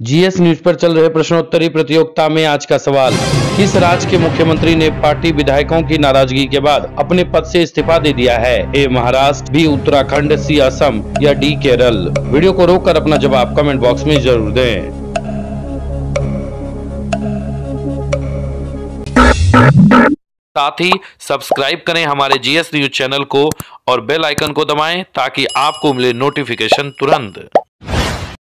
GS news पर चल रहे प्रश्नोत्तरी प्रतियोगिता में आज का सवाल। किस राज्य के मुख्यमंत्री ने पार्टी विधायकों की नाराज़गी के बाद अपने पद से इस्तीफा दे दिया है? A, Maharashtra, B, Uttarakhand, C, Assam या डी, केरल? वीडियो को रोककर अपना जवाब कमेंट बॉक्स में ज़रूर दें। साथ ही सब्सक्राइब करें हमारे जीएस न्यूज़ चैनल को और बेल आइकन को दबाएँ ताकि आपको मिले नोटिफिकेशन तुरंत।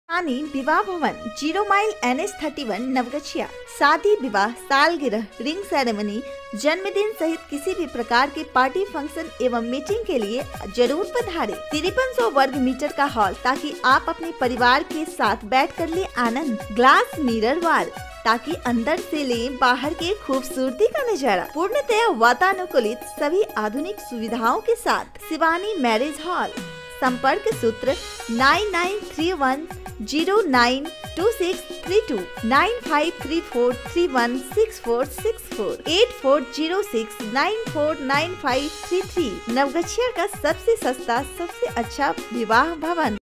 स्थानीय विवाह भवन, zero mile N S thirty one Naugachia. शादी विवाह, सालगिरह, रिंग सेरेमनी जन्मदिन सहित किसी भी प्रकार के पार्टी फ़ंक्शन एवं मीटिंग के लिए ज़रूर पधारे। तिरपन सौ वर्ग मीटर का हॉल ताकि आप अपने परिवार के साथ बैठ कर ले आनंद। ग्लास मिरर वाल ताकि अंदर से ले बाहर के खूबसूरती का नज़ारा। पूर्णतया वातानुकूलित सभी आधुनिक सुविधाओं के साथ, शिवानी मैरिज हॉल संपर्क सूत्र nine nine three one zero nine two six three two, nine five three four three one six four six four, eight four zero six nine four nine five three three. Naugachia का सबसे सस्ता, सबसे अच्छा विवाह भवन।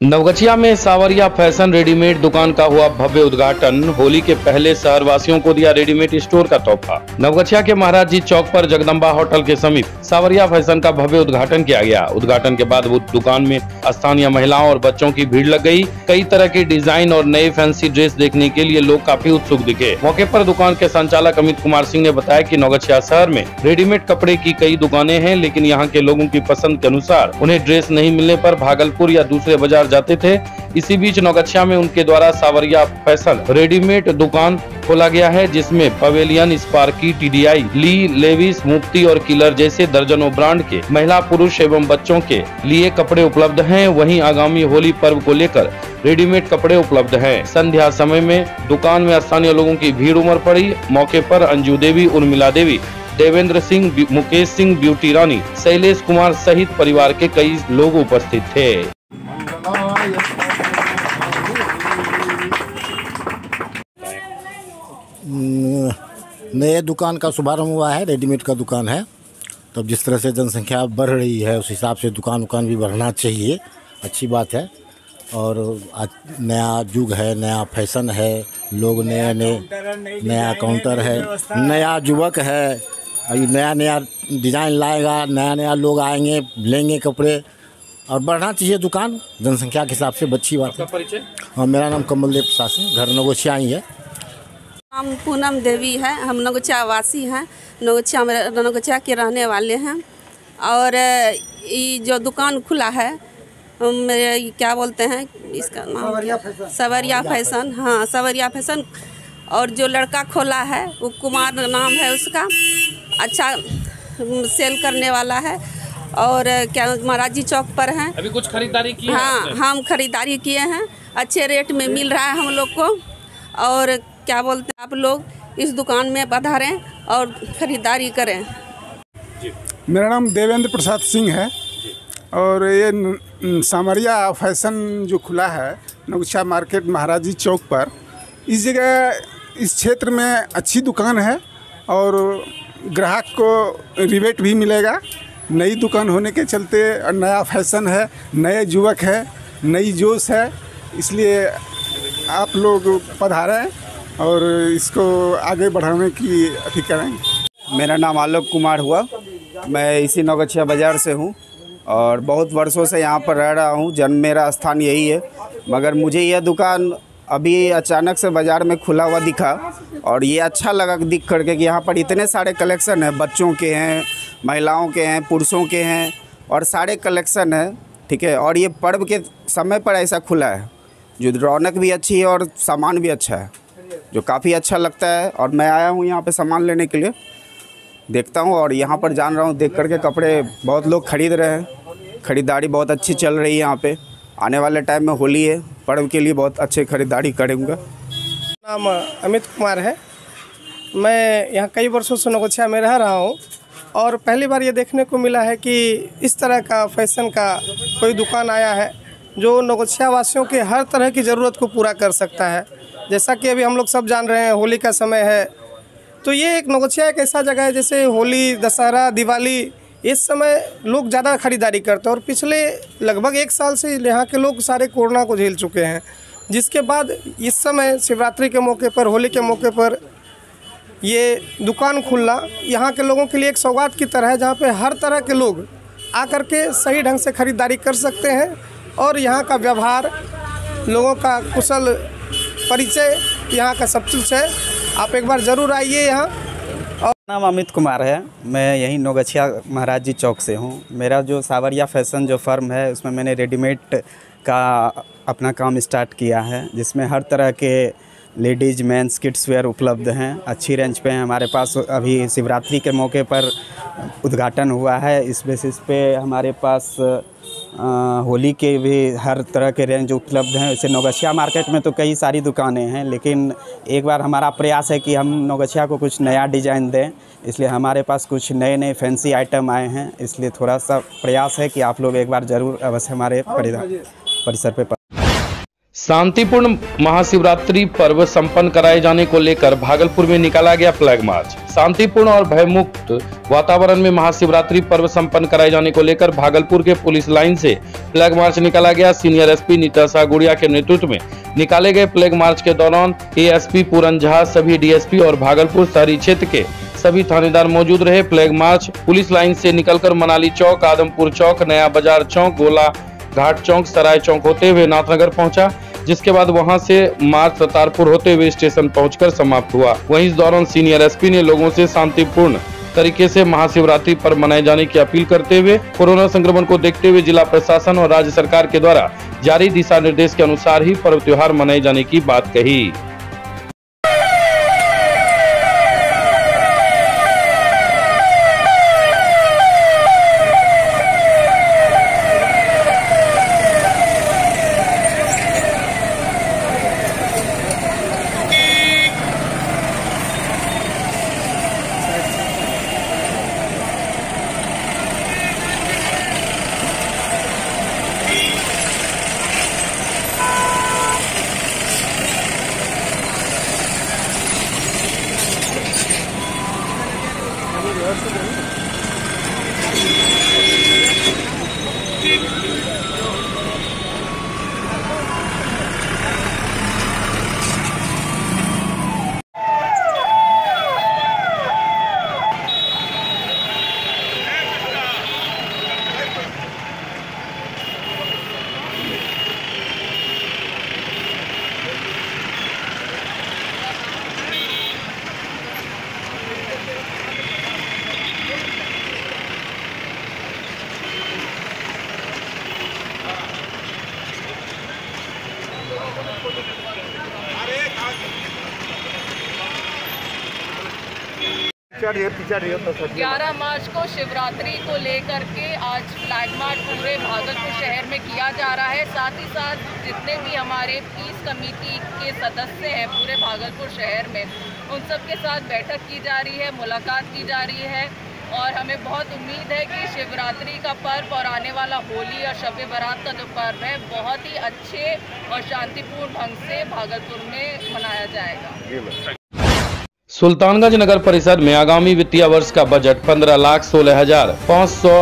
नवगछिया में सावरिया fashion readymade दुकान का हुआ भव्य उद्घाटन। होली के पहले शहरवासियों को दिया रेडीमेड स्टोर का तोहफा। नवगछिया के महाराज जी चौक पर जगदम्बा होटल के समीप सावरिया फ़ैशन का भव्य उद्घाटन किया गया। उद्घाटन के बाद वो दुकान में स्थानीय महिलाओं और बच्चों की भीड़ लग गई। कई तरह के डिज़ाइन और नए फैंसी ड्रेस देखने के लिए लोग काफ़ी उत्सुक दिखे। मौके आरोप दुकान के संचालक अमित कुमार सिंह ने बताया की नवगछिया शहर में रेडीमेड कपड़े की कई दुकानें हैं, लेकिन यहाँ के लोगों की पसंद के अनुसार उन्हें ड्रेस नहीं मिलने आरोप भागलपुर या दूसरे बाज़ार जाते थे। इसी बीच नौगछिया में उनके द्वारा सावरिया फ़ैशन रेडीमेड दुकान खोला गया है, जिसमें Pavilion Sparky TDI Lee Levi's Mufti और किलर जैसे दर्जनों ब्रांड के महिला, पुरुष एवं बच्चों के लिए कपड़े उपलब्ध हैं। वहीं आगामी होली पर्व को लेकर रेडीमेड कपड़े उपलब्ध हैं। संध्या समय में दुकान में स्थानीय लोगों की भीड़ उमड़ पड़ी। मौके पर अंजू देवी, उर्मिला देवी, देवेंद्र सिंह मुकेश सिंह, ब्यूटी रानी, शैलेश कुमार सहित परिवार के कई लोग उपस्थित थे। नए दुकान का शुभारंभ हुआ है, रेडीमेड का दुकान है। तब जिस तरह से जनसंख्या बढ़ रही है, उस हिसाब से दुकान उकान भी बढ़ना चाहिए। अच्छी बात है। और आज नया युग है, नया फ़ैशन है, लोग नए नए, नया काउंटर है, नया युवक है। नया नया डिज़ाइन लाएगा, नया नया लोग आएँगे, लेंगे कपड़े। और बढ़ना चाहिए दुकान जनसंख्या के हिसाब से अच्छी बात है परिचय? हाँ मेरा नाम कमल देव प्रसाद सिंह घर नगोचिया ही है। हम पूनम देवी है हम नगोचिया वासी हैं। नगोचिया में नगोचिया के रहने वाले हैं। और ये जो दुकान खुला है हम, ये क्या बोलते हैं इसका नाम? सवरिया फ़ैशन हाँ सवरिया फ़ैशन। और जो लड़का खोला है वो कुमार नाम है उसका। अच्छा सेल करने वाला है। और क्या महाराज जी चौक पर हैं। अभी कुछ खरीदारी की हाँ हम खरीदारी किए हैं। अच्छे रेट में मिल रहा है हम लोग को। और क्या बोलते हैं आप लोग इस दुकान में पधारें और ख़रीदारी करें। मेरा नाम देवेंद्र प्रसाद सिंह है। और ये सामरिया फ़ैशन जो खुला है नगुच्छा मार्केट महाराजी चौक पर इस जगह इस क्षेत्र में अच्छी दुकान है। और ग्राहक को रिबेट भी मिलेगा। नई दुकान होने के चलते नया फ़ैशन है, नए युवक है, नई जोश है, इसलिए आप लोग पधारें और इसको आगे बढ़ाने की अथी करें। मेरा नाम आलोक कुमार हुआ। मैं इसी नौगछिया बाज़ार से हूँ और बहुत वर्षों से यहाँ पर रह रहा हूँ। जन्म मेरा स्थान यही है। मगर मुझे यह दुकान अभी अचानक से बाज़ार में खुला हुआ दिखा और ये अच्छा लगा दिख करके कि यहाँ पर इतने सारे कलेक्शन हैं, बच्चों के हैं महिलाओं के हैं, पुरुषों के हैं और सारे कलेक्शन हैं, ठीक है? और ये पर्व के समय पर ऐसा खुला है। जो रौनक भी अच्छी है और सामान भी अच्छा है, जो काफ़ी अच्छा लगता है। और मैं आया हूँ यहाँ पे सामान लेने के लिए। देखता हूँ और यहाँ पर जान रहा हूँ, देख करके कपड़े बहुत लोग खरीद रहे हैं। खरीदारी बहुत अच्छी चल रही है यहाँ पे। आने वाले टाइम में होली है, पर्व के लिए बहुत अच्छे खरीदारी करूँगा। नाम अमित कुमार है। मैं यहाँ कई वर्षों से नगोछिया में रह रहा हूँ। और पहली बार ये देखने को मिला है कि इस तरह का फ़ैशन का कोई दुकान आया है जो नगोछिया वासियों के हर तरह की ज़रूरत को पूरा कर सकता है। जैसा कि अभी हम लोग सब जान रहे हैं, होली का समय है। तो ये एक नगोछिया एक ऐसा जगह है जैसे होली, दशहरा, दिवाली इस समय लोग ज़्यादा खरीदारी करते हैं और पिछले लगभग एक साल से यहाँ के लोग सारे कोरोना को झेल चुके हैं, जिसके बाद इस समय शिवरात्रि के मौके पर, होली के मौके पर ये दुकान खुलना यहाँ के लोगों के लिए एक सौगात की तरह है, जहाँ पे हर तरह के लोग आकर के सही ढंग से खरीदारी कर सकते हैं और यहाँ का व्यवहार, लोगों का कुशल परिचय यहाँ का सब कुछ है। आप एक बार ज़रूर आइए यहाँ। और नाम अमित कुमार है। मैं यहीं नौगछिया महाराज जी चौक से हूँ। मेरा जो सावरिया फ़ैशन जो फर्म है, उसमें मैंने रेडीमेड का अपना काम स्टार्ट किया है, जिसमें हर तरह के लेडीज़ मेंस किड्स वेयर उपलब्ध हैं। अच्छी रेंज पे हैं। हमारे पास अभी शिवरात्रि के मौके पर उद्घाटन हुआ है। इस बेसिस पे हमारे पास होली के भी हर तरह के रेंज उपलब्ध हैं। वैसे नौगछिया मार्केट में तो कई सारी दुकानें हैं, लेकिन एक बार हमारा प्रयास है कि हम नौगछिया को कुछ नया डिज़ाइन दें। इसलिए हमारे पास कुछ नए नए फैंसी आइटम आए हैं। इसलिए थोड़ा सा प्रयास है कि आप लोग एक बार ज़रूर अवश्य हमारे परिसर पे शांतिपूर्ण महाशिवरात्रि पर्व संपन्न कराए जाने को लेकर भागलपुर में निकाला गया फ्लैग मार्च। शांतिपूर्ण और भयमुक्त वातावरण में महाशिवरात्रि पर्व संपन्न कराए जाने को लेकर भागलपुर के पुलिस लाइन से फ्लैग मार्च निकाला गया। सीनियर एसपी निताशा गुड़िया के नेतृत्व में निकाले गए फ्लैग मार्च के दौरान एएसपी पूरन झा, सभी डीएसपी और भागलपुर शहरी क्षेत्र के सभी थानेदार मौजूद रहे। फ्लैग मार्च पुलिस लाइन से निकलकर मनाली चौक, आदमपुर चौक, नया बाज़ार चौक, गोला घाट चौक, सराय चौक होते हुए नाथनगर पहुँचा। जिसके बाद वहाँ से मार्च सतारपुर होते हुए स्टेशन पहुंचकर समाप्त हुआ। वहीं इस दौरान सीनियर एसपी ने लोगों से शांतिपूर्ण तरीके से महाशिवरात्रि पर मनाए जाने की अपील करते हुए, कोरोना संक्रमण को देखते हुए जिला प्रशासन और राज्य सरकार के द्वारा जारी दिशा निर्देश के अनुसार ही पर्व त्योहार मनाए जाने की बात कही। ग्यारह मार्च को शिवरात्रि को लेकर के आज फ्लैग मार्च पूरे भागलपुर शहर में किया जा रहा है। साथ ही साथ जितने भी हमारे पीस कमेटी के सदस्य हैं पूरे भागलपुर शहर में, उन सब के साथ बैठक की जा रही है, मुलाकात की जा रही है और हमें बहुत उम्मीद है कि शिवरात्रि का पर्व और आने वाला होली और शब बारात का जो पर्व है, बहुत ही अच्छे और शांतिपूर्ण ढंग से भागलपुर में मनाया जाएगा। सुल्तानगंज नगर परिषद में आगामी वित्तीय वर्ष का बजट पंद्रह लाख सोलह हज़ार पाँच सौ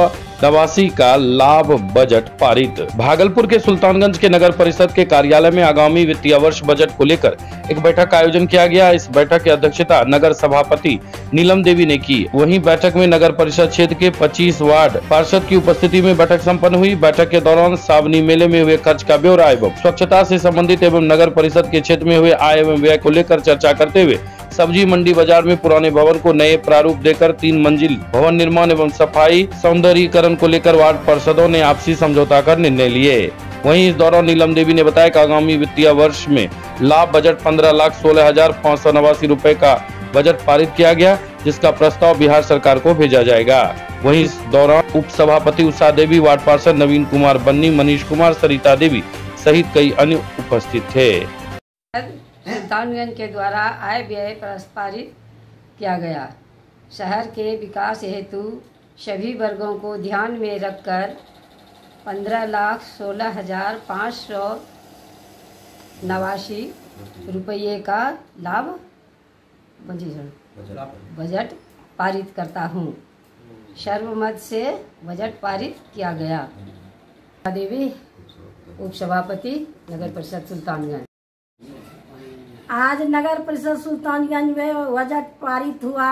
नवासी का लाभ बजट पारित। भागलपुर के सुल्तानगंज के नगर परिषद के कार्यालय में आगामी वित्तीय वर्ष बजट को लेकर एक बैठक का आयोजन किया गया। इस बैठक की अध्यक्षता नगर सभापति नीलम देवी ने की। वहीं बैठक में नगर परिषद क्षेत्र के 25 वार्ड पार्षद की उपस्थिति में बैठक संपन्न हुई। बैठक के दौरान सावनी मेले में हुए खर्च का ब्यौरा एवं स्वच्छता ऐसी सम्बन्धित एवं नगर परिषद के क्षेत्र में हुए आय एवं व्यय को लेकर चर्चा करते हुए सब्ज़ी मंडी बाज़ार में पुराने भवन को नए प्रारूप देकर तीन मंजिल भवन निर्माण एवं सफ़ाई सौंदर्यीकरण को लेकर वार्ड पार्षदों ने आपसी समझौता कर निर्णय लिए। वहीं इस दौरान नीलम देवी ने बताया कि आगामी वित्तीय वर्ष में लाभ बजट पंद्रह लाख सोलह हज़ार पाँच सौ नवासी रूपए का बजट पारित किया गया, जिसका प्रस्ताव बिहार सरकार को भेजा जाएगा। वहीं इस दौरान उप सभापति उषा देवी, वार्ड पार्षद नवीन कुमार बन्नी, मनीष कुमार, सरिता देवी सहित कई अन्य उपस्थित थे। सुल्तानगंज के द्वारा आय व्यय प्रस्तावित किया गया। शहर के विकास हेतु सभी वर्गों को ध्यान में रखकर पंद्रह लाख सोलह हज़ार पाँच सौ नवासी रुपये का लाभ बजट बजट। पारित करता हूँ। सर्वमत से बजट पारित किया गया। देवी उप सभापति नगर परिषद सुल्तानगंज। आज नगर परिषद सुल्तानगंज में बजट पारित हुआ।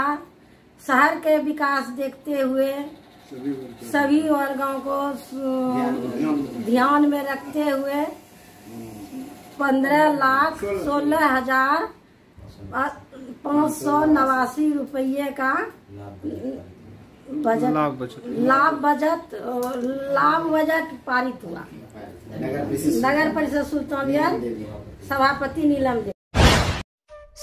शहर के विकास देखते हुए सभी वर्गों को ध्यान में रखते हुए पंद्रह लाख सोलह हज़ार पाँच सौ नवासी रुपये का बजट लाभ बजट। लाभ बजट पारित हुआ। नगर परिषद सुल्तानगंज सभापति नीलम देवी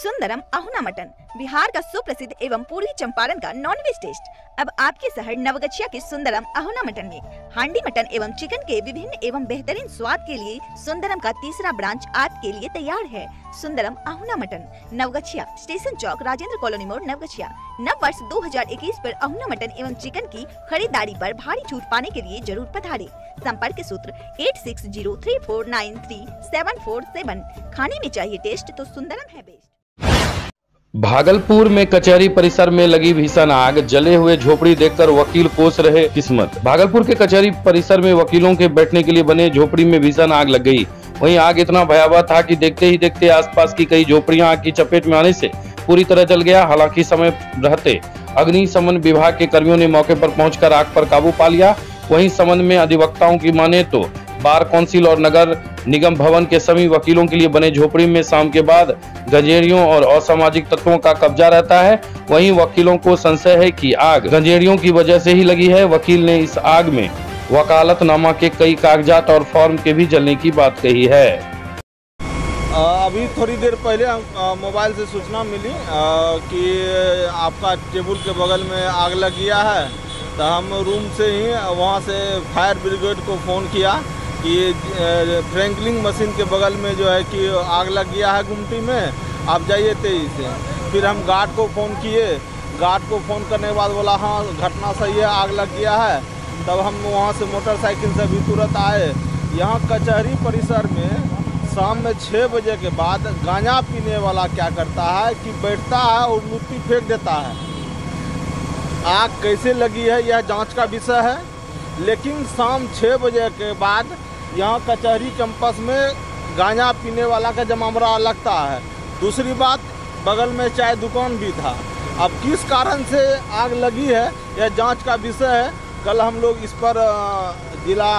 सुंदरम अहुना मटन, बिहार का सुप्रसिद्ध एवं पूर्वी चंपारण का नॉनवेज टेस्ट अब आपके शहर नवगछिया के सुंदरम अहुना मटन में हांडी मटन एवं चिकन के विभिन्न एवं बेहतरीन स्वाद के लिए सुंदरम का तीसरा ब्रांच आपके लिए तैयार है। Sundaram Ahuna mutton, Naugachia, station Chowk, Rajendra colony Mor, Naugachia. नव वर्ष 2021 पर अहुना मटन एवं चिकन की खरीदारी पर भारी छूट पाने के लिए ज़रूर पधारे। संपर्क सूत्र eight six zero three four nine three seven four seven खाने में चाहिए टेस्ट तो सुंदरम है बेस्ट भागलपुर में कचहरी परिसर में लगी भीषण आग, जले हुए झोपड़ी देखकर वकील कोस रहे किस्मत। भागलपुर के कचहरी परिसर में वकीलों के बैठने के लिए बने झोपड़ी में भीषण आग लग गई। वहीं आग इतना भयावह था कि देखते ही देखते आसपास की कई झोपड़ियाँ आग की चपेट में आने से पूरी तरह जल गया, हालाँकि समय रहते अग्निशमन विभाग के कर्मियों ने मौके पर पहुंचकर आग पर काबू पा लिया। वहीं संबंध में अधिवक्ताओं की माने तो बार काउंसिल और नगर निगम भवन के सभी वकीलों के लिए बने झोपड़ी में शाम के बाद गंजेड़ियों और असामाजिक तत्वों का कब्जा रहता है। वहीं वकीलों को संशय है कि आग गंजेड़ियों की वजह से ही लगी है। वकील ने इस आग में वकालतनामा के कई कागजात और फॉर्म के भी जलने की बात कही है। अभी थोड़ी देर पहले मोबाइल से सूचना मिली अ, कि आपका टेबल के बगल में आग लग गया है। तो हम रूम से ही वहाँ से फायर ब्रिगेड को फ़ोन किया। कि फ्रैंकलिंग मशीन के बगल में जो है कि आग लग गया है गुमटी में, आप जाइए तेज़ी से। फिर हम गार्ड को फ़ोन किए। गार्ड को फ़ोन करने के बाद बोला हाँ घटना सही है, आग लग गया है। तब हम वहाँ से मोटरसाइकिल से भी तुरंत आए। यहाँ कचहरी परिसर में शाम में छः बजे के बाद गांजा पीने वाला क्या करता है कि बैठता है और लुट्टी फेंक देता है। आग कैसे लगी है, यह जाँच का विषय है। लेकिन शाम छः बजे के बाद यहाँ कचहरी कैंपस में गांजा पीने वाला का जमावड़ा लगता है। दूसरी बात, बगल में चाय दुकान भी था। अब किस कारण से आग लगी है, यह जाँच का विषय है। कल हम लोग इस पर जिला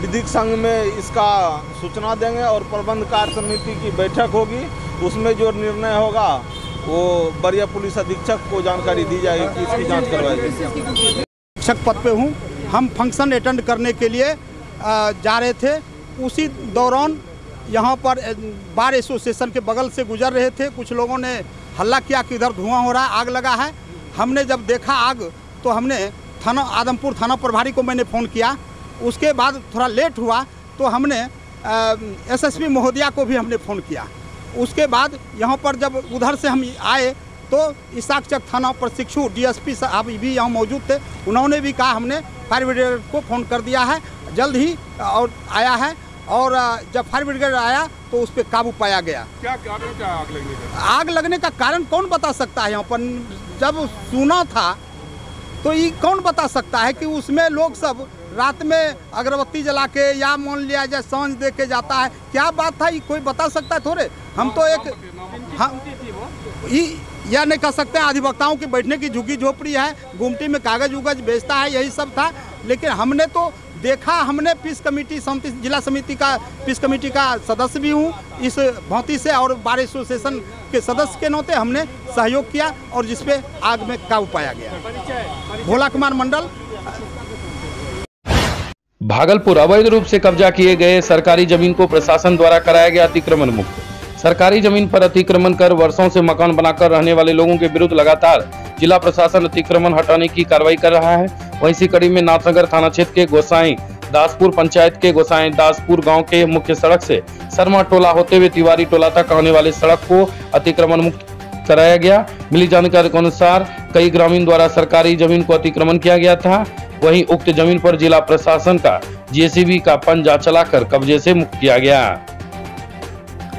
विधिक संघ में इसका सूचना देंगे और प्रबंध कार्य समिति की बैठक होगी। उसमें जो निर्णय होगा, वो वरीय पुलिस अधीक्षक को जानकारी दी जाएगी कि इसकी जाँच करवाई शिक्षक पद पे हूँ। हम फ़ंक्शन अटेंड करने के लिए जा रहे थे। उसी दौरान यहाँ पर बार एसोसिएशन के बगल से गुजर रहे थे। कुछ लोगों ने हल्ला किया कि इधर धुआँ हो रहा है, आग लगा है। हमने जब देखा आग तो हमने थाना, आदमपुर थाना प्रभारी को मैंने फ़ोन किया। उसके बाद थोड़ा लेट हुआ तो हमने एसएसपी महोदया को भी हमने फ़ोन किया। उसके बाद यहाँ पर जब उधर से हम आए तो इसाकचक थाना प्रशिक्षु डीएसपी साहब भी यहाँ मौजूद थे। उन्होंने भी कहा हमने फायर ब्रिगेड को फ़ोन कर दिया है। जल्द ही और आया है और जब फायर ब्रिगेड आया तो उस पर काबू पाया गया। क्या कारण क्या आग लगने का? आग लगने का कारण कौन बता सकता है यहाँ पर? जब सुना था तो ये कौन बता सकता है कि उसमें लोग सब रात में अगरबत्ती जला के या मान लिया जाए साँझ दे के जाता है? क्या बात था? ये कोई बता सकता है थोड़े? हम तो एक हम यह नहीं कह सकते अधिवक्ताओं की बैठने की झुग्गी झोपड़ी है गुमटी में कागज़ उगज बेचता है यही सब था। लेकिन हमने तो देखा हमने पीस कमेटी समिति, जिला समिति का, पीस कमेटी का सदस्य भी हूँ। इस भौती से और बार एसोसिएशन के सदस्य के नाते हमने सहयोग किया और जिसपे आग में काबू पाया गया। भोला कुमार मंडल। भागलपुर अवैध रूप से कब्जा किए गए सरकारी ज़मीन को प्रशासन द्वारा कराया गया अतिक्रमण मुक्त। सरकारी ज़मीन पर अतिक्रमण कर वर्षों से मकान बनाकर रहने वाले लोगों के विरुद्ध लगातार जिला प्रशासन अतिक्रमण हटाने की कार्रवाई कर रहा है। वहीं इसी कड़ी में नाथनगर थाना क्षेत्र के गोसाई दासपुर पंचायत के गोसाई दासपुर गाँव के मुख्य सड़क से शर्मा टोला होते हुए तिवारी टोला तक आने वाले सड़क को अतिक्रमण मुक्त कराया गया। मिली जानकारी के अनुसार कई ग्रामीण द्वारा सरकारी ज़मीन को अतिक्रमण किया गया था। वहीं उक्त ज़मीन पर जिला प्रशासन का जेसीबी का पंजा चलाकर कब्जे से मुक्त किया गया।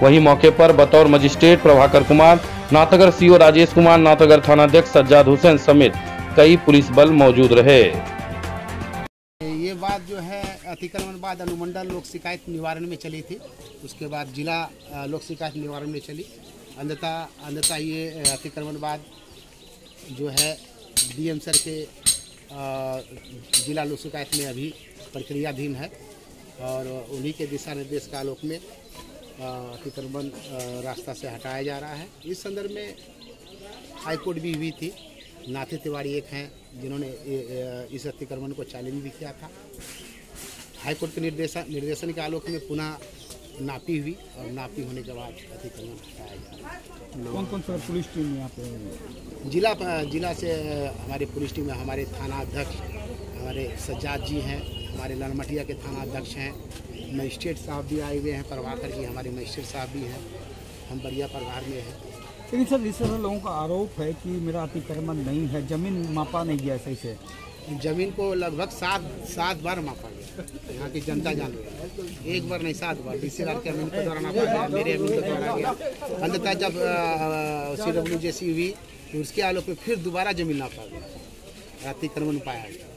वहीं मौके पर बतौर मजिस्ट्रेट प्रभाकर कुमार नाथगर सीओ राजेश कुमार नाथगर थानाध्यक्ष सज्जाद हुसैन समेत कई पुलिस बल मौजूद रहे। ये बात जो है, अतिक्रमण बाद अनुमंडल लोक शिकायत निवारण में चली थी। उसके बाद जिला लोक शिकायत निवारण में चली। अंधतः अंधतः ये अतिक्रमण बाद जो है, डीएम सर के जिला लोक शिकायत में अभी प्रक्रियाधीन है। और उन्हीं के दिशा निर्देश के आलोक में अतिक्रमण रास्ता से हटाया जा रहा है। इस संदर्भ में हाईकोर्ट भी हुई थी। नाथे तिवारी एक हैं जिन्होंने इस अतिक्रमण को चैलेंज भी किया था। हाईकोर्ट के निर्देशन निर्देशन के आलोक में पुनः नापी हुई और नापी होने के बाद अतिक्रमण हटाया जा रहा कौन कौन सा पुलिस टीम यहाँ पे जिला जिला से हमारे पुलिस टीम में हमारे थाना अध्यक्ष हमारे सज्जाद जी हैं हमारे लालमटिया के थाना अध्यक्ष हैं मजिस्ट्रेट साहब भी आए हुए हैं प्रभाकर जी हमारे मजिस्ट्रेट साहब भी हैं हम बढ़िया प्रभार में हैं। लेकिन सर इस तरह लोगों का आरोप है कि मेरा अतिक्रमण नहीं है ज़मीन मापा नहीं गया सही से। ज़मीन को लगभग सात सात बार मापा गया। यहाँ की जनता जान रही है। एक बार नहीं सात बार। सी आर के अमीन के द्वारा नापा गया मेरे अमीन के द्वारा गया। अंततः जब सी डब्ल्यू जे सी हुई तो उसके आलोक में फिर दोबारा ज़मीन नापा गया। अतिक्रमण पाया गया।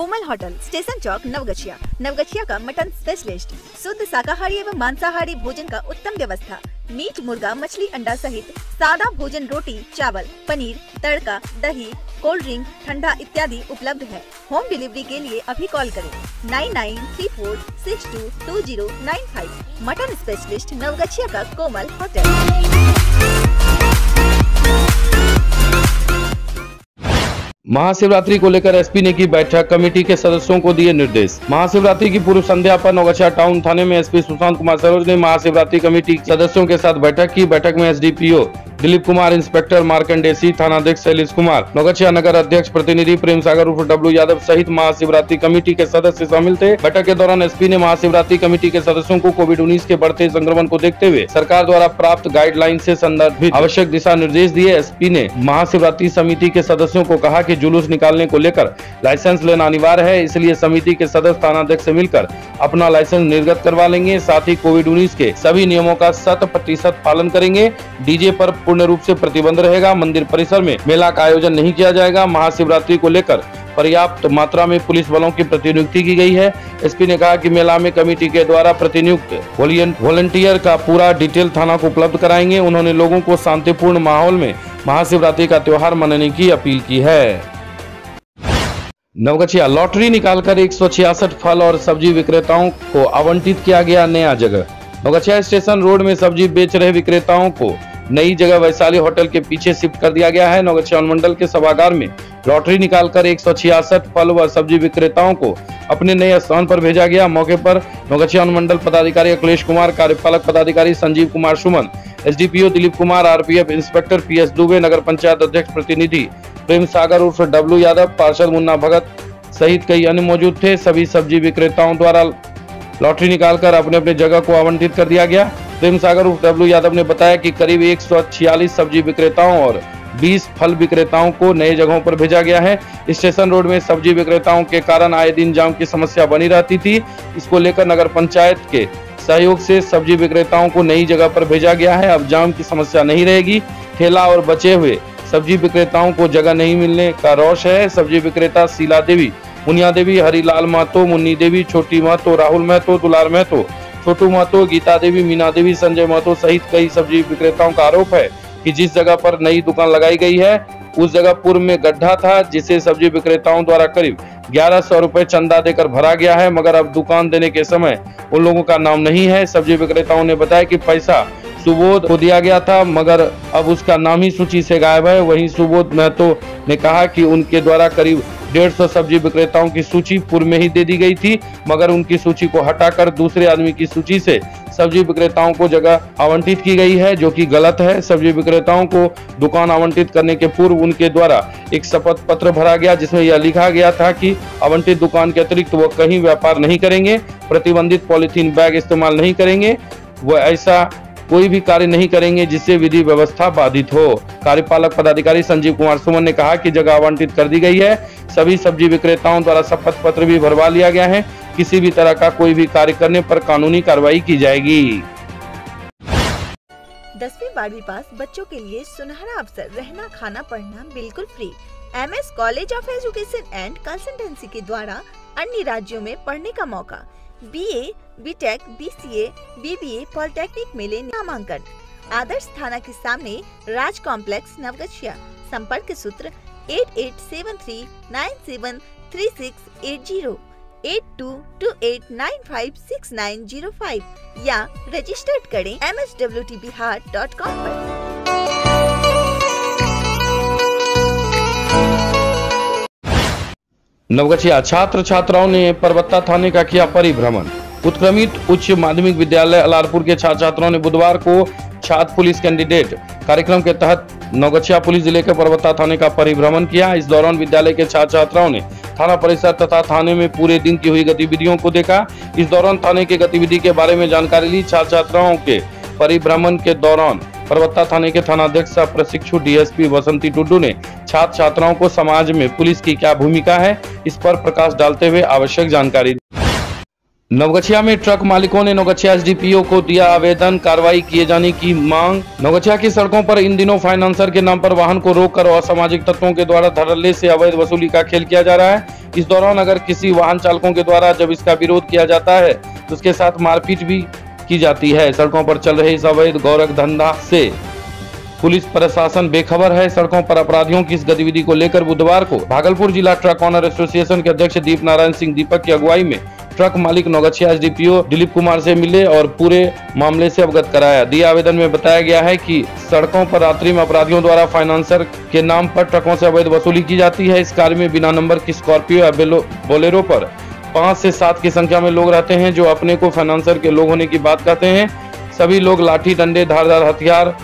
Komal hotel, station Chowk, Naugachia. Naugachia का मटन स्पेशलिस्ट। शुद्ध शाकाहारी एवं मांसाहारी भोजन का उत्तम व्यवस्था। मीट, मुर्गा, मछली अंडा सहित सादा भोजन, रोटी, चावल, पनीर, तड़का, दही, कोल्ड ड्रिंक, ठंडा इत्यादि उपलब्ध है। होम डिलीवरी के लिए अभी कॉल करें। Nine nine three four six two two zero nine five. Mutton specialist Naugachia का कोमल होटल। महाशिवरात्रि को लेकर एसपी ने की बैठक, कमेटी के सदस्यों को दिए निर्देश। महाशिवरात्रि की पूर्व संध्या पर नौगछा टाउन थाने में एसपी सुशांत कुमार सरोज ने महाशिवरात्रि कमेटी सदस्यों के साथ बैठक की। बैठक में एसडीपीओ दिलीप कुमार, इंस्पेक्टर मार्कंडेसी थानाध्यक्ष शैलेश कुमार। नौगछिया नगर अध्यक्ष प्रतिनिधि प्रेम सागर उर्फ़ डब्लू यादव सहित महाशिवरात्रि कमेटी के सदस्य शामिल थे। बैठक के दौरान एसपी ने महाशिवरात्रि कमेटी के सदस्यों को कोविड उन्नीस के बढ़ते संक्रमण को देखते हुए सरकार द्वारा प्राप्त गाइडलाइन ऐसी संदर्भित आवश्यक दिशा निर्देश दिए। एसपी ने महाशिवरात्रि समिति के सदस्यों को कहा की जुलूस निकालने को लेकर लाइसेंस लेना अनिवार्य है, इसलिए समिति के सदस्य थानाध्यक्ष ऐसी मिलकर अपना लाइसेंस निर्गत करवा लेंगे। साथ ही कोविड उन्नीस के सभी नियमों का शत प्रतिशत पालन करेंगे। डीजे पर पूर्ण रूप से प्रतिबंध रहेगा। मंदिर परिसर में मेला का आयोजन नहीं किया जाएगा। महाशिवरात्रि को लेकर पर्याप्त मात्रा में पुलिस बलों की प्रतिनियुक्ति की गई है। एसपी ने कहा कि मेला में कमेटी के द्वारा प्रतिनियुक्त वॉलंटियर का पूरा डिटेल थाना को उपलब्ध कराएँगे। उन्होंने लोगों को शांतिपूर्ण माहौल में महाशिवरात्रि का त्योहार मनाने की अपील की है। नवगछिया लॉटरी निकालकर एक सौ छियासठ फल और सब्ज़ी विक्रेताओं को आवंटित किया गया नया जगह। नवगछिया स्टेशन रोड में सब्ज़ी बेच रहे विक्रेताओं को नई जगह वैशाली होटल के पीछे शिफ्ट कर दिया गया है। नवगछिया मंडल के सभागार में लॉटरी निकालकर एक सौ छियासठ फल व सब्ज़ी विक्रेताओं को अपने नए स्थान पर भेजा गया। मौके पर नवगछिया मंडल पदाधिकारी अखिलेश कुमार, कार्यपालक पदाधिकारी Sanjeev Kumar Suman, SDPO Dilip Kumar, RPF inspector PS Dubey, नगर पंचायत अध्यक्ष प्रतिनिधि प्रेम सागर उर्फ़ डब्लू यादव, पार्षद मुन्ना भगत सहित कई अन्य मौजूद थे। सभी सब्ज़ी विक्रेताओं द्वारा लॉटरी निकालकर अपने अपने जगह को आवंटित कर दिया गया। प्रेम सागर उर्फ़ डब्लू यादव ने बताया कि करीब एक सौ छियालीस सब्ज़ी विक्रेताओं और 20 फल विक्रेताओं को नए जगहों पर भेजा गया है। स्टेशन रोड में सब्ज़ी विक्रेताओं के कारण आए दिन जाम की समस्या बनी रहती थी। इसको लेकर नगर पंचायत के सहयोग से सब्ज़ी विक्रेताओं को नई जगह पर भेजा गया है। अब जाम की समस्या नहीं रहेगी। ठेला और बचे हुए सब्ज़ी विक्रेताओं को जगह नहीं मिलने का रोष है। सब्ज़ी विक्रेता शीला देवी मुनिया देवी, हरिलाल महतो, मुन्नी देवी, छोटी महतो, राहुल महतो, दुलार महतो, छोटू महतो, गीता देवी, मीना देवी, संजय महतो सहित कई सब्ज़ी विक्रेताओं का आरोप है कि जिस जगह पर नई दुकान लगाई गई है, उस जगह पूर्व में गड्ढा था, जिसे सब्ज़ी विक्रेताओं द्वारा करीब ग्यारह सौ रूपए चंदा देकर भरा गया है, मगर अब दुकान देने के समय उन लोगों का नाम नहीं है। सब्ज़ी विक्रेताओं ने बताया कि पैसा सुबोध को दिया गया था, मगर अब उसका नाम ही सूची से गायब है। वहीं सुबोध महतो ने कहा कि उनके द्वारा करीब डेढ़ सौ सब्ज़ी विक्रेताओं की सूची पूर्व में ही दे दी गई थी, मगर उनकी सूची को हटाकर दूसरे आदमी की सूची से सब्ज़ी विक्रेताओं को जगह आवंटित की गई है, जो कि गलत है। सब्ज़ी विक्रेताओं को दुकान आवंटित करने के पूर्व उनके द्वारा एक शपथ पत्र भरा गया, जिसमें यह लिखा गया था कि आवंटित दुकान के अतिरिक्त वो कहीं व्यापार नहीं करेंगे, प्रतिबंधित पॉलिथीन बैग इस्तेमाल नहीं करेंगे। वह ऐसा कोई भी कार्य नहीं करेंगे जिससे विधि व्यवस्था बाधित हो। कार्यपालक पदाधिकारी संजीव कुमार सुमन ने कहा कि जगह आवंटित कर दी गई है। सभी सब्ज़ी विक्रेताओं द्वारा शपथ पत्र भी भरवा लिया गया है। किसी भी तरह का कोई भी कार्य करने पर कानूनी कार्रवाई की जाएगी। दसवीं बारहवीं पास बच्चों के लिए सुनहरा अवसर, रहना, खाना, पढ़ना बिल्कुल free MS college of education and consultancy के द्वारा अन्य राज्यों में पढ़ने का मौका। B A B tech B C A B B polytechnic मिले नामांकन आदर्श थाना के सामने राज कॉम्प्लेक्स, नवगछिया। संपर्क सूत्र eight eight seven three nine seven three six eight zero, eight two two eight nine five six nine zero five, या registered करें M S W T Bihar dot com आरोप नवगछिया छात्र छात्राओं ने परबत्ता थाने का किया परिभ्रमण। उत्क्रमित उच्च माध्यमिक विद्यालय अलारपुर के छात्र छात्राओं ने बुधवार को छात्र पुलिस कैंडिडेट कार्यक्रम के तहत नवगछिया पुलिस ज़िले के परबत्ता थाने का परिभ्रमण किया। इस दौरान विद्यालय के छात्र छात्राओं ने थाना परिसर तथा थाने में पूरे दिन की हुई गतिविधियों को देखा। इस दौरान थाने के गतिविधि के बारे में जानकारी ली। छात्र छात्राओं के परिभ्रमण के दौरान परबत्ता थाने के थानाध्यक्ष सह प्रशिक्षु डीएसपी वसंती टुड्डू ने छात्र छात्राओं को समाज में पुलिस की क्या भूमिका है, इस पर प्रकाश डालते हुए आवश्यक जानकारी। नवगछिया में ट्रक मालिकों ने नवगछिया एसडीपीओ को दिया आवेदन, कार्रवाई किए जाने की मांग। नवगछिया की सड़कों पर इन दिनों फाइनेंसर के नाम पर वाहन को रोककर असामाजिक तत्वों के द्वारा धड़ल्ले से अवैध वसूली का खेल किया जा रहा है। इस दौरान अगर किसी वाहन चालकों के द्वारा जब इसका विरोध किया जाता है तो उसके साथ मारपीट भी की जाती है। सड़कों पर चल रहे इस अवैध गौरख धंधा से पुलिस प्रशासन बेखबर है। सड़कों पर अपराधियों की इस गतिविधि को लेकर बुधवार को भागलपुर जिला ट्रक ऑनर एसोसिएशन के अध्यक्ष दीप नारायण सिंह दीपक की अगुवाई में ट्रक मालिक नौगछिया एसडीपीओ दिलीप कुमार से मिले और पूरे मामले से अवगत कराया। दिए आवेदन में बताया गया है कि सड़कों पर रात्रि में अपराधियों द्वारा फाइनेंसर के नाम पर ट्रकों से अवैध वसूली की जाती है। इस कार्य में बिना नंबर की स्कॉर्पियो या बोलेरो पर पाँच से सात की संख्या में लोग रहते हैं, जो अपने को फाइनेंसर के लोग होने की बात कहते हैं। सभी लोग लाठी, डंडे, धारदार, हथियार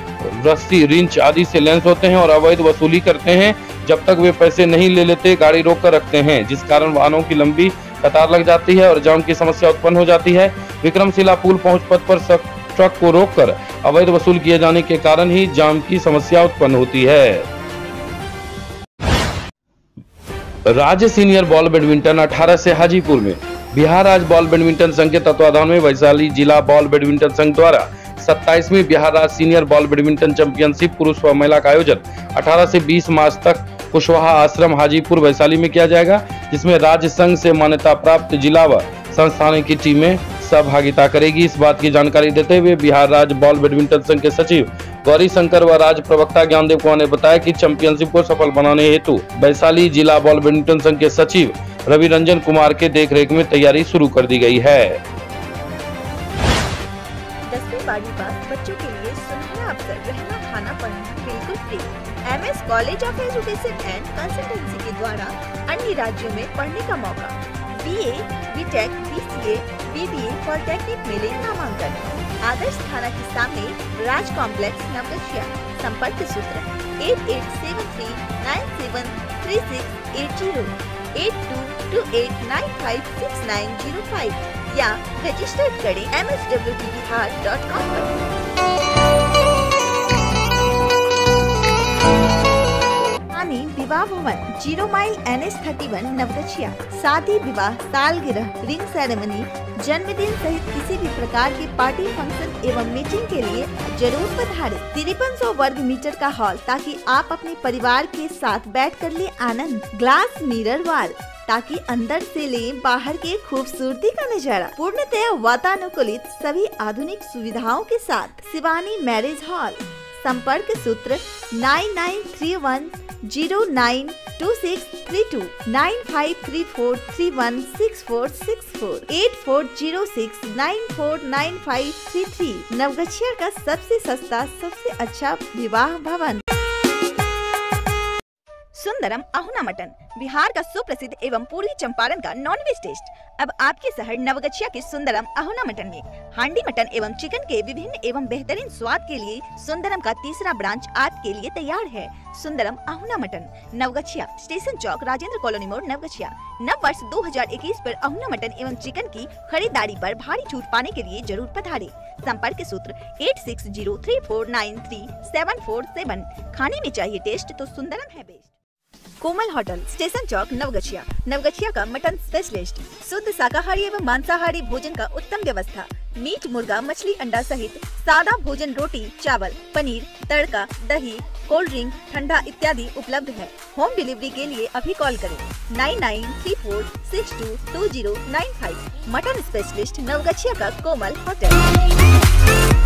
रस्सी, रिंच आदि से लेंस होते हैं और अवैध वसूली करते हैं। जब तक वे पैसे नहीं ले लेते, गाड़ी रोक कर रखते हैं। जिस कारण वाहनों की लंबी कतार लग जाती है और जाम की समस्या उत्पन्न हो जाती है। विक्रमशिला पुल पहुँच पथ पर ट्रक को रोककर अवैध वसूल किए जाने के कारण ही जाम की समस्या उत्पन्न होती है। राज्य सीनियर बॉल बैडमिंटन 18 से हाजीपुर में। बिहार राज्य बॉल बैडमिंटन संघ के तत्वाधान में वैशाली जिला बॉल बैडमिंटन संघ द्वारा 27वीं बिहार राज्य सीनियर बॉल बैडमिंटन चैंपियनशिप पुरुष व महिला का आयोजन 18 से 20 मार्च तक कुशवाहा आश्रम, हाजीपुर, वैशाली में किया जाएगा, जिसमें राज्य संघ से मान्यता प्राप्त जिला व संस्थान की टीमें सहभागिता करेगी। इस बात की जानकारी देते हुए बिहार राज्य बॉल बैडमिंटन संघ के सचिव गौरी शंकर व राज्य प्रवक्ता ज्ञानदेव कुमार ने बताया कि चैंपियनशिप को सफल बनाने हेतु वैशाली जिला बॉल बैडमिंटन संघ के सचिव रवि रंजन कुमार के देखरेख में तैयारी शुरू कर दी गई है। बारहवीं पास बच्चों के लिए सुनहरा अवसर, रहना, खाना, पढ़ना बिल्कुल free M S college of education and consultancy के द्वारा अन्य राज्यों में पढ़ने का मौका। B A B tech B C A B B A polytechnic मिले नामांकन। आदर्श थाना के सामने राज कॉम्प्लेक्स नवगछिया संपर्क सूत्र eight eight seven three nine seven three six eight zero eight two two eight nine five six nine zero five या register करें com पर। विवाह भवन zero mile N S thirty one Naugachia. शादी विवाह, सालगिरह, रिंग सेरेमनी, जन्मदिन सहित किसी भी प्रकार के पार्टी फ़ंक्शन एवं मीटिंग के लिए ज़रूर पधारे। तिरपन सौ वर्ग मीटर का हॉल ताकि आप अपने परिवार के साथ बैठ कर ले आनंद। ग्लास, मिरर, वाल ताकि अंदर से ले बाहर के खूबसूरती का नज़ारा। पूर्णतया वातानुकूलित सभी आधुनिक सुविधाओं के साथ शिवानी मैरिज हॉल। संपर्क सूत्र nine nine three one zero nine two six three two, nine five three four three one six four six four, eight four zero six nine four nine five three three. Naugachia का सबसे सस्ता, सबसे अच्छा विवाह भवन। सुंदरम अहुना mutton, Bihar का सुप्रसिद्ध एवं पूर्वी चंपारण का नॉन वेज टेस्ट अब आपके शहर नवगछिया के सुंदरम अहुना मटन में। हांडी मटन एवं चिकन के विभिन्न एवं बेहतरीन स्वाद के लिए सुंदरम का तीसरा ब्रांच आपके लिए तैयार है। Sundaram Ahuna mutton, Naugachia, station Chowk, Rajendra colony Mor Naugachia. नव वर्ष 2021 पर अहुना मटन एवं चिकन की खरीदारी पर भारी छूट पाने के लिए ज़रूर पधारे। संपर्क सूत्र eight six zero three four nine three seven four seven खाने में चाहिए टेस्ट तो सुंदरम है best Komal hotel, station Chowk, Naugachia. Naugachia का मटन स्पेशलिस्ट। शुद्ध शाकाहारी एवं मांसाहारी भोजन का उत्तम व्यवस्था। मीट, मुर्गा, मछली अंडा सहित सादा भोजन रोटी, चावल, पनीर, तड़का, दही, कोल्ड ड्रिंक, ठंडा इत्यादि उपलब्ध है। होम डिलीवरी के लिए अभी कॉल करें। Nine nine three four six two two zero nine five. Mutton specialist Naugachia का कोमल होटल।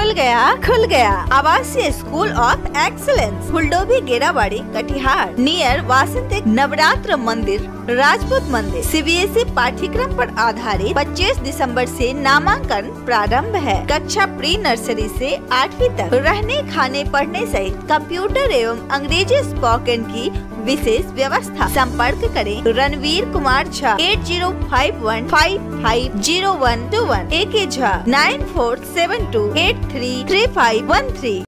खुल गया खुल गया। आवासीय school of excellence Phuldobi Gerabari Katihar. Near वासंतिक नवरात्र मंदिर, राजपूत मंदिर। सीबीएसई पाठ्यक्रम पर आधारित 25 दिसंबर से नामांकन प्रारंभ है। कक्षा प्री नर्सरी से आठवीं तक रहने खाने पढ़ने सहित कंप्यूटर एवं अंग्रेज़ी स्पोकन की विशेष व्यवस्था। संपर्क करें Ranveer Kumar Jha eight zero five one five five zero one two one A K Jha nine four seven two eight three three five one three